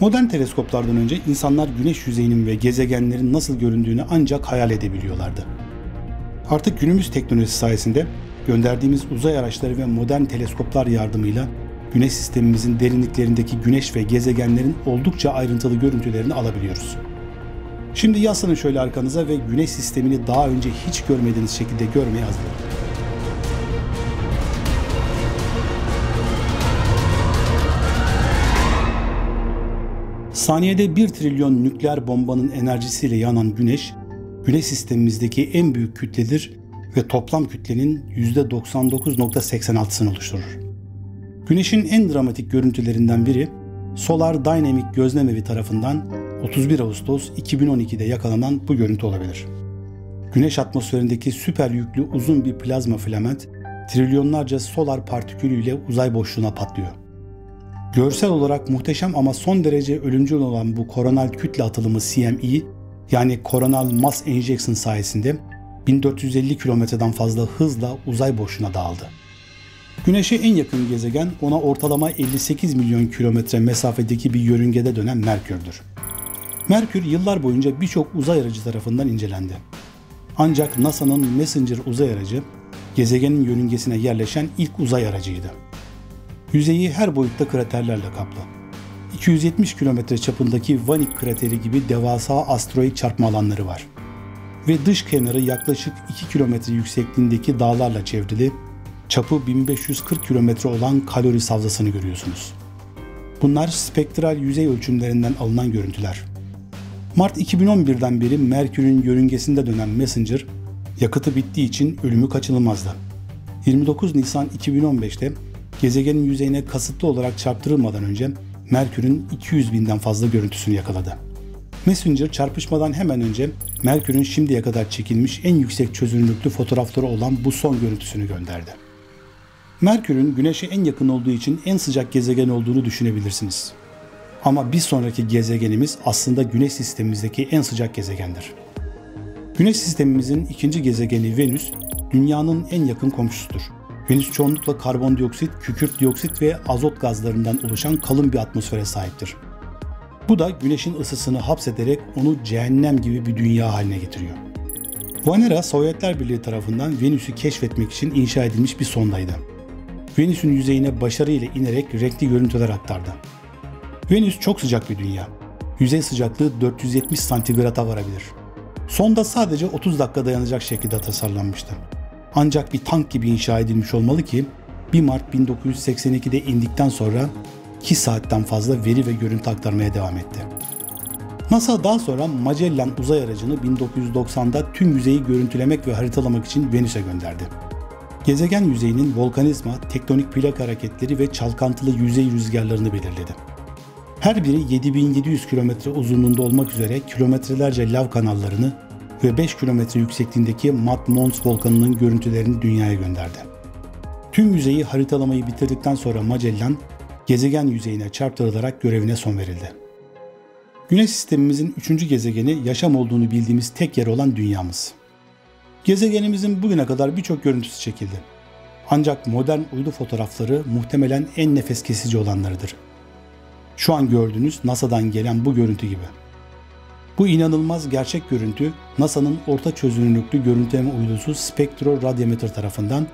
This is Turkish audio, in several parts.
Modern teleskoplardan önce insanlar güneş yüzeyinin ve gezegenlerin nasıl göründüğünü ancak hayal edebiliyorlardı. Artık günümüz teknolojisi sayesinde gönderdiğimiz uzay araçları ve modern teleskoplar yardımıyla güneş sistemimizin derinliklerindeki güneş ve gezegenlerin oldukça ayrıntılı görüntülerini alabiliyoruz. Şimdi yaslanın şöyle arkanıza ve güneş sistemini daha önce hiç görmediğiniz şekilde görmeye hazırlanın. Saniyede 1 trilyon nükleer bombanın enerjisiyle yanan güneş, güneş sistemimizdeki en büyük kütledir ve toplam kütlenin %99.86'sını oluşturur. Güneşin en dramatik görüntülerinden biri Solar Dynamic Gözlemevi tarafından 31 Ağustos 2012'de yakalanan bu görüntü olabilir. Güneş atmosferindeki süper yüklü uzun bir plazma filament trilyonlarca solar partikülüyle uzay boşluğuna patlıyor. Görsel olarak muhteşem ama son derece ölümcül olan bu koronal kütle atılımı CME yani Coronal Mass Ejection sayesinde 1450 kilometreden fazla hızla uzay boşluğuna dağıldı. Güneş'e en yakın gezegen ona ortalama 58 milyon kilometre mesafedeki bir yörüngede dönen Merkür'dür. Merkür yıllar boyunca birçok uzay aracı tarafından incelendi. Ancak NASA'nın Messenger uzay aracı gezegenin yörüngesine yerleşen ilk uzay aracıydı. Yüzeyi her boyutta kraterlerle kaplı. 270 kilometre çapındaki Vanik krateri gibi devasa asteroid çarpma alanları var. Ve dış kenarı yaklaşık 2 kilometre yüksekliğindeki dağlarla çevrili, çapı 1540 kilometre olan kalori havzasını görüyorsunuz. Bunlar spektral yüzey ölçümlerinden alınan görüntüler. Mart 2011'den beri Merkür'ün yörüngesinde dönen Messenger, yakıtı bittiği için ölümü kaçınılmazdı. 29 Nisan 2015'te gezegenin yüzeyine kasıtlı olarak çarptırılmadan önce Merkür'ün 200 binden fazla görüntüsünü yakaladı. Messenger çarpışmadan hemen önce Merkür'ün şimdiye kadar çekilmiş en yüksek çözünürlüklü fotoğrafları olan bu son görüntüsünü gönderdi. Merkür'ün Güneş'e en yakın olduğu için en sıcak gezegen olduğunu düşünebilirsiniz. Ama bir sonraki gezegenimiz aslında Güneş sistemimizdeki en sıcak gezegendir. Güneş sistemimizin ikinci gezegeni Venüs, Dünyanın en yakın komşusudur. Venüs çoğunlukla karbondioksit, kükürt dioksit ve azot gazlarından oluşan kalın bir atmosfere sahiptir. Bu da Güneş'in ısısını hapsederek onu cehennem gibi bir dünya haline getiriyor. Venera, Sovyetler Birliği tarafından Venüs'ü keşfetmek için inşa edilmiş bir sondaydı. Venüs'ün yüzeyine başarıyla inerek renkli görüntüler aktardı. Venüs çok sıcak bir dünya. Yüzey sıcaklığı 470 santigrata varabilir. Sonda sadece 30 dakika dayanacak şekilde tasarlanmıştı. Ancak bir tank gibi inşa edilmiş olmalı ki 1 Mart 1982'de indikten sonra 2 saatten fazla veri ve görüntü aktarmaya devam etti. NASA daha sonra Magellan uzay aracını 1990'da tüm yüzeyi görüntülemek ve haritalamak için Venüs'e gönderdi. Gezegen yüzeyinin volkanizma, tektonik plak hareketleri ve çalkantılı yüzey rüzgarlarını belirledi. Her biri 7700 kilometre uzunluğunda olmak üzere kilometrelerce lav kanallarını ve 5 kilometre yüksekliğindeki Mat Mons volkanının görüntülerini dünyaya gönderdi. Tüm yüzeyi haritalamayı bitirdikten sonra Magellan, gezegen yüzeyine çarptırılarak görevine son verildi. Güneş sistemimizin üçüncü gezegeni yaşam olduğunu bildiğimiz tek yer olan dünyamız. Gezegenimizin bugüne kadar birçok görüntüsü çekildi. Ancak modern uydu fotoğrafları muhtemelen en nefes kesici olanlarıdır. Şu an gördüğünüz NASA'dan gelen bu görüntü gibi. Bu inanılmaz gerçek görüntü NASA'nın orta çözünürlüklü görüntüleme uydusu Spectro Radiometer tarafından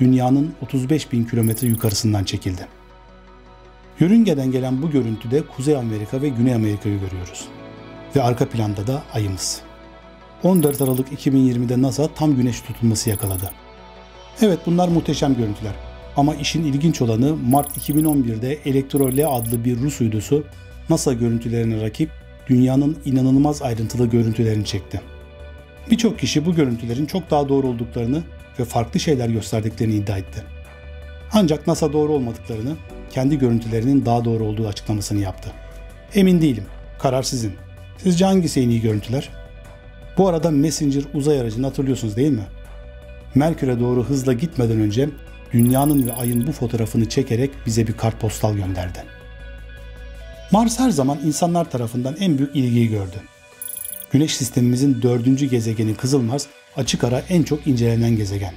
dünyanın 35 bin kilometre yukarısından çekildi. Yörüngeden gelen bu görüntüde Kuzey Amerika ve Güney Amerika'yı görüyoruz. Ve arka planda da ayımız. 14 Aralık 2020'de NASA tam güneş tutulması yakaladı. Evet bunlar muhteşem görüntüler. Ama işin ilginç olanı Mart 2011'de Elektro adlı bir Rus uydusu NASA görüntülerine rakip dünyanın inanılmaz ayrıntılı görüntülerini çekti. Birçok kişi bu görüntülerin çok daha doğru olduklarını ve farklı şeyler gösterdiklerini iddia etti. Ancak NASA doğru olmadıklarını, kendi görüntülerinin daha doğru olduğu açıklamasını yaptı. Emin değilim. Karar sizin. Sizce hangisi en iyi görüntüler? Bu arada Messenger uzay aracını hatırlıyorsunuz değil mi? Merkür'e doğru hızla gitmeden önce dünyanın ve ayın bu fotoğrafını çekerek bize bir kartpostal gönderdi. Mars her zaman insanlar tarafından en büyük ilgiyi gördü. Güneş sistemimizin dördüncü gezegeni Kızıl Mars açık ara en çok incelenen gezegen.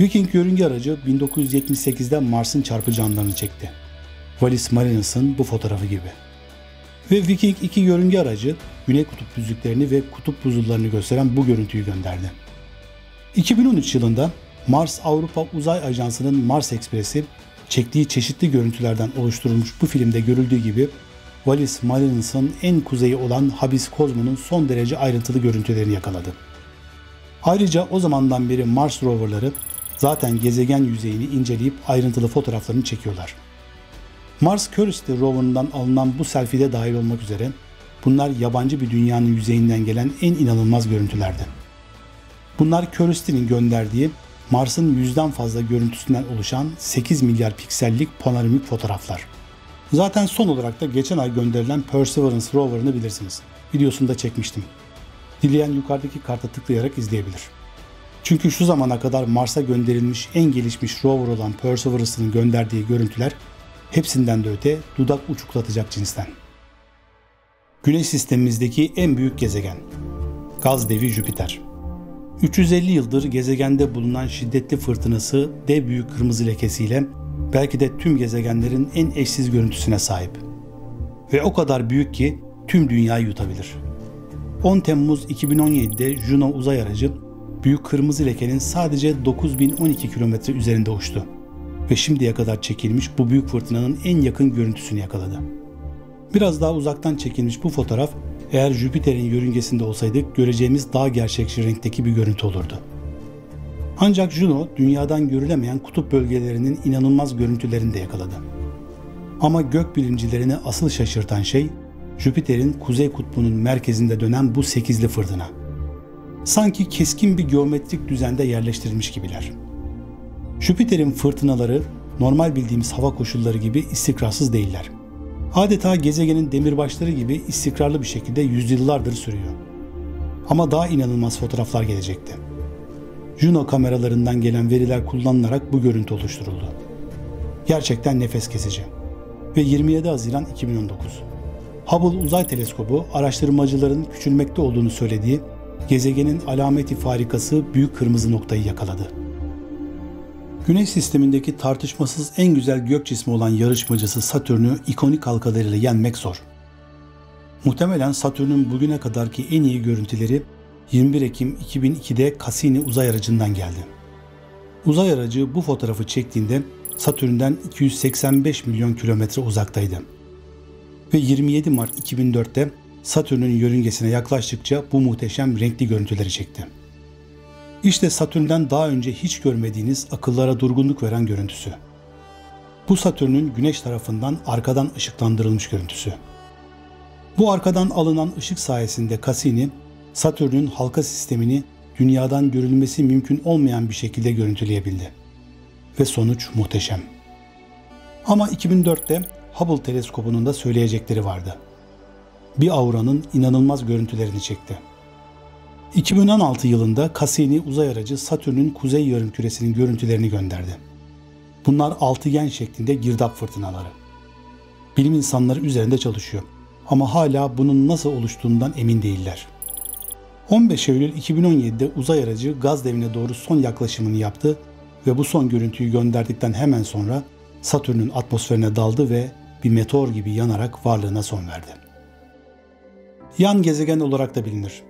Viking yörünge aracı 1978'de Mars'ın çarpıcı anlarını çekti. Wallis Marinus'ın bu fotoğrafı gibi. Ve Viking 2 yörünge aracı Güney Kutup düzlüklerini ve kutup buzullarını gösteren bu görüntüyü gönderdi. 2013 yılında Mars Avrupa Uzay Ajansı'nın Mars Ekspresi çektiği çeşitli görüntülerden oluşturulmuş bu filmde görüldüğü gibi Wallis Marines'ın en kuzeyi olan Habis Cosmo'nun son derece ayrıntılı görüntülerini yakaladı. Ayrıca o zamandan beri Mars roverları zaten gezegen yüzeyini inceleyip ayrıntılı fotoğraflarını çekiyorlar. Mars Curiosity roverından alınan bu selfie'de dahil olmak üzere bunlar yabancı bir dünyanın yüzeyinden gelen en inanılmaz görüntülerdi. Bunlar Curiosity'nin gönderdiği Mars'ın yüzden fazla görüntüsünden oluşan 8 milyar piksellik panoramik fotoğraflar. Zaten son olarak da geçen ay gönderilen Perseverance rover'ını bilirsiniz. Videosunu da çekmiştim. Dileyen yukarıdaki karta tıklayarak izleyebilir. Çünkü şu zamana kadar Mars'a gönderilmiş en gelişmiş rover olan Perseverance'ın gönderdiği görüntüler hepsinden de öte dudak uçuklatacak cinsten. Güneş sistemimizdeki en büyük gezegen. Gaz devi Jüpiter. 350 yıldır gezegende bulunan şiddetli fırtınası dev büyük kırmızı lekesiyle belki de tüm gezegenlerin en eşsiz görüntüsüne sahip. Ve o kadar büyük ki tüm dünyayı yutabilir. 10 Temmuz 2017'de Juno uzay aracı Büyük Kırmızı Leke'nin sadece 9012 kilometre üzerinde uçtu ve şimdiye kadar çekilmiş bu büyük fırtınanın en yakın görüntüsünü yakaladı. Biraz daha uzaktan çekilmiş bu fotoğraf eğer Jüpiter'in yörüngesinde olsaydık göreceğimiz daha gerçekçi renkteki bir görüntü olurdu. Ancak Juno dünyadan görülemeyen kutup bölgelerinin inanılmaz görüntülerini de yakaladı. Ama gök bilimcilerini asıl şaşırtan şey Jüpiter'in kuzey kutbunun merkezinde dönen bu sekizli fırtına. Sanki keskin bir geometrik düzende yerleştirilmiş gibiler. Jüpiter'in fırtınaları normal bildiğimiz hava koşulları gibi istikrarsız değiller. Adeta gezegenin demirbaşları gibi istikrarlı bir şekilde yüzyıllardır sürüyor. Ama daha inanılmaz fotoğraflar gelecekti. Juno kameralarından gelen veriler kullanılarak bu görüntü oluşturuldu. Gerçekten nefes kesici. Ve 27 Haziran 2019. Hubble Uzay Teleskobu araştırmacıların küçülmekte olduğunu söylediği gezegenin alameti farikası büyük kırmızı noktayı yakaladı. Güneş sistemindeki tartışmasız en güzel gök cismi olan yarışmacısı Satürn'ü ikonik halkalarıyla yenmek zor. Muhtemelen Satürn'ün bugüne kadarki en iyi görüntüleri 21 Ekim 2002'de Cassini uzay aracından geldi. Uzay aracı bu fotoğrafı çektiğinde Satürn'den 285 milyon kilometre uzaktaydı. Ve 27 Mart 2004'te Satürn'ün yörüngesine yaklaştıkça bu muhteşem renkli görüntüleri çekti. İşte Satürn'den daha önce hiç görmediğiniz akıllara durgunluk veren görüntüsü. Bu Satürn'ün Güneş tarafından arkadan ışıklandırılmış görüntüsü. Bu arkadan alınan ışık sayesinde Cassini, Satürn'ün halka sistemini dünyadan görülmesi mümkün olmayan bir şekilde görüntüleyebildi. Ve sonuç muhteşem. Ama 2004'te Hubble teleskobunun da söyleyecekleri vardı. Bir auranın inanılmaz görüntülerini çekti. 2016 yılında Cassini uzay aracı Satürn'ün kuzey yarımküresinin görüntülerini gönderdi. Bunlar altıgen şeklinde girdap fırtınaları. Bilim insanları üzerinde çalışıyor ama hala bunun nasıl oluştuğundan emin değiller. 15 Eylül 2017'de uzay aracı gaz devine doğru son yaklaşımını yaptı ve bu son görüntüyü gönderdikten hemen sonra Satürn'ün atmosferine daldı ve bir meteor gibi yanarak varlığına son verdi. Yan gezegen olarak da bilinir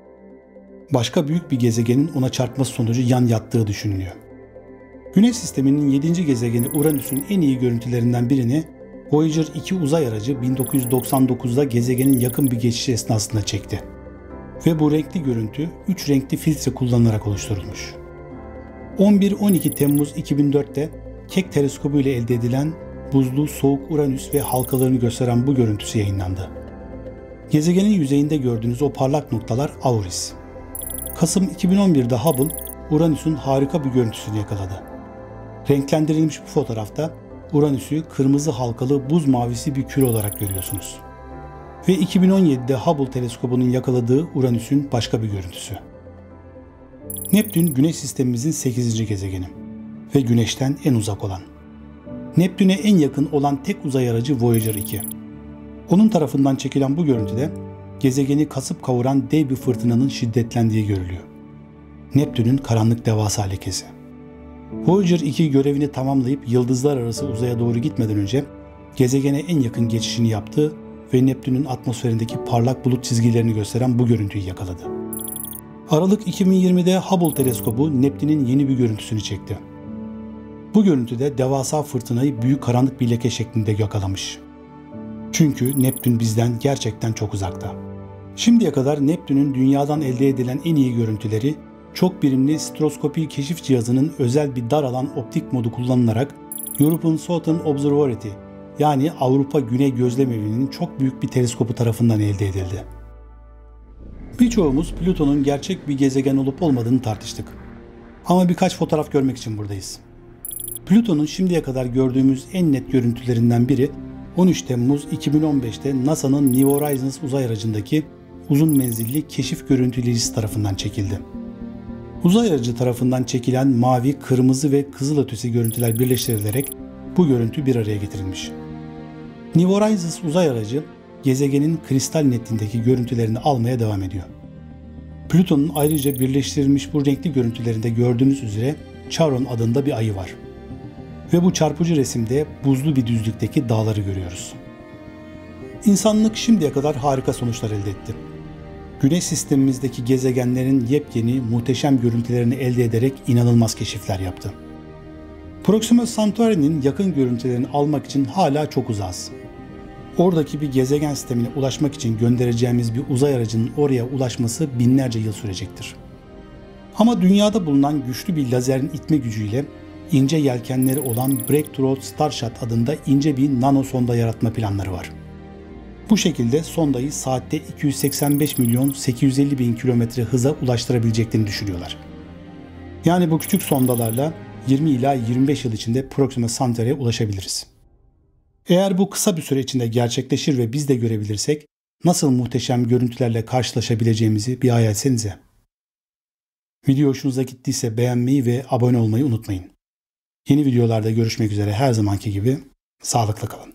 başka büyük bir gezegenin ona çarpması sonucu yan yattığı düşünülüyor. Güneş sisteminin 7. gezegeni Uranüs'ün en iyi görüntülerinden birini Voyager 2 uzay aracı 1999'da gezegenin yakın bir geçişi esnasında çekti. Ve bu renkli görüntü 3 renkli filtre kullanılarak oluşturulmuş. 11-12 Temmuz 2004'te Keck teleskobu ile elde edilen buzlu soğuk Uranüs ve halkalarını gösteren bu görüntüsü yayınlandı. Gezegenin yüzeyinde gördüğünüz o parlak noktalar Auris. Kasım 2011'de Hubble, Uranüs'ün harika bir görüntüsünü yakaladı. Renklendirilmiş bu fotoğrafta Uranüs'ü kırmızı halkalı buz mavisi bir küre olarak görüyorsunuz. Ve 2017'de Hubble teleskobunun yakaladığı Uranüs'ün başka bir görüntüsü. Neptün Güneş sistemimizin 8. gezegeni ve Güneş'ten en uzak olan. Neptün'e en yakın olan tek uzay aracı Voyager 2. Onun tarafından çekilen bu görüntüde gezegeni kasıp kavuran dev bir fırtınanın şiddetlendiği görülüyor. Neptün'ün karanlık devasa lekesi. Voyager 2 görevini tamamlayıp yıldızlar arası uzaya doğru gitmeden önce gezegene en yakın geçişini yaptı ve Neptün'ün atmosferindeki parlak bulut çizgilerini gösteren bu görüntüyü yakaladı. Aralık 2020'de Hubble teleskobu Neptün'ün yeni bir görüntüsünü çekti. Bu görüntüde devasa fırtınayı büyük karanlık bir leke şeklinde yakalamış. Çünkü Neptün bizden gerçekten çok uzakta. Şimdiye kadar Neptün'ün dünyadan elde edilen en iyi görüntüleri çok birimli stroskopi keşif cihazının özel bir dar alan optik modu kullanılarak European Southern Observatory yani Avrupa Güney Gözlem Evi'nin çok büyük bir teleskopu tarafından elde edildi. Birçoğumuz Plüton'un gerçek bir gezegen olup olmadığını tartıştık. Ama birkaç fotoğraf görmek için buradayız. Plüton'un şimdiye kadar gördüğümüz en net görüntülerinden biri 13 Temmuz 2015'te NASA'nın New Horizons uzay aracındaki uzun menzilli keşif görüntüleyicisi tarafından çekildi. Uzay aracı tarafından çekilen mavi, kırmızı ve kızıl ötesi görüntüler birleştirilerek bu görüntü bir araya getirilmiş. New Horizons uzay aracı gezegenin kristal netliğindeki görüntülerini almaya devam ediyor. Plüton'un ayrıca birleştirilmiş bu renkli görüntülerinde gördüğünüz üzere Charon adında bir ayı var. Ve bu çarpıcı resimde buzlu bir düzlükteki dağları görüyoruz. İnsanlık şimdiye kadar harika sonuçlar elde etti. Güneş sistemimizdeki gezegenlerin yepyeni, muhteşem görüntülerini elde ederek inanılmaz keşifler yaptı. Proxima Centauri'nin yakın görüntülerini almak için hala çok uzağız. Oradaki bir gezegen sistemine ulaşmak için göndereceğimiz bir uzay aracının oraya ulaşması binlerce yıl sürecektir. Ama dünyada bulunan güçlü bir lazerin itme gücüyle ince yelkenleri olan Breakthrough Starshot adında ince bir nano sonda yaratma planları var. Bu şekilde sondayı saatte 285 milyon 850 bin kilometre hıza ulaştırabileceklerini düşünüyorlar. Yani bu küçük sondalarla 20 ila 25 yıl içinde Proxima Centauri'ye ulaşabiliriz. Eğer bu kısa bir süre içinde gerçekleşir ve biz de görebilirsek nasıl muhteşem görüntülerle karşılaşabileceğimizi bir hayal etsenize. Video hoşunuza gittiyse beğenmeyi ve abone olmayı unutmayın. Yeni videolarda görüşmek üzere her zamanki gibi sağlıklı kalın.